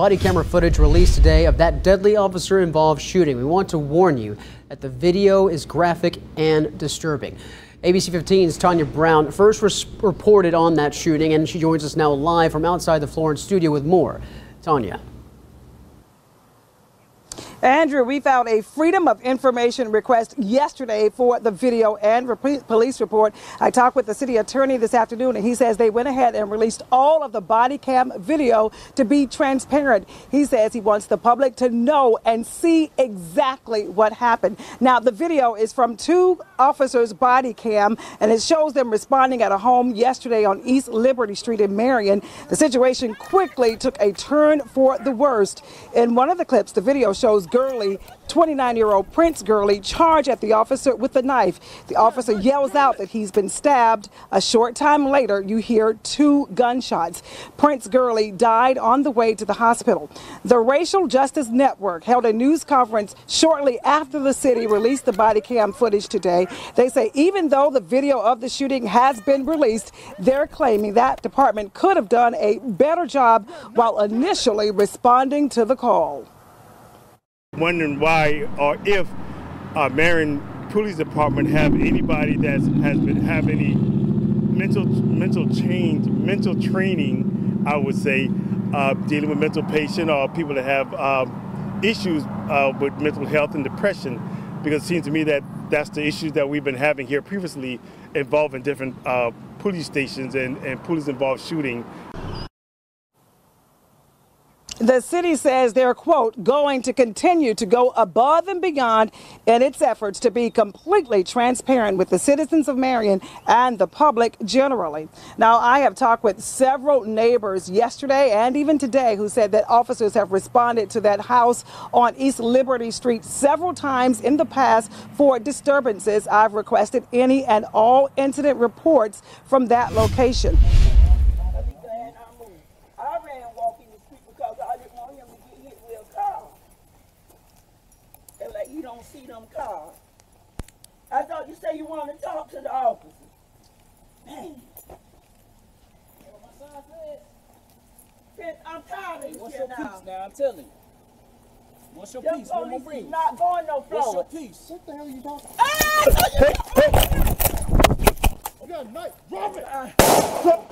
Body camera footage released today of that deadly officer involved shooting. We want to warn you that the video is graphic and disturbing. ABC 15's Tanya Brown first reported on that shooting, and she joins us now live from outside the Florence studio with more. Tanya. Andrew, we found a Freedom of Information request yesterday for the video and police report. I talked with the city attorney this afternoon, and he says they went ahead and released all of the body cam video to be transparent. He says he wants the public to know and see exactly what happened. Now, the video is from two officers' body cam, and it shows them responding at a home yesterday on East Liberty Street in Marion. The situation quickly took a turn for the worst. In one of the clips, the video shows Gurley, 29 year old Prince Gurley, charge at the officer with a knife. The officer yells out that he's been stabbed. A short time later, you hear two gunshots. Prince Gurley died on the way to the hospital. The Racial Justice Network held a news conference shortly after the city released the body cam footage today. They say even though the video of the shooting has been released, they're claiming that department could have done a better job while initially responding to the call wondering why or if uh, Marion Police Department have anybody that has been have any mental mental change, mental training, I would say, uh, dealing with mental patient or people that have um, issues uh, with mental health and depression, because it seems to me that that's the issues that we've been having here previously involving different uh, police stations and, and police involved shooting. The city says they're, quote, going to continue to go above and beyond in its efforts to be completely transparent with the citizens of Marion and the public generally. Now, I have talked with several neighbors yesterday and even today who said that officers have responded to that house on East Liberty Street several times in the past for disturbances. I've requested any and all incident reports from that location. Them cars. I thought you said you wanted to talk to the officers. Man. my son said. I'm tired of What's your now. piece now? I'm telling you. What's your piece? What am I not going no What's your piece? What the hell are you talking about? Hey, hey, hey. You got a knife. Drop it. Uh, hey, hey. God,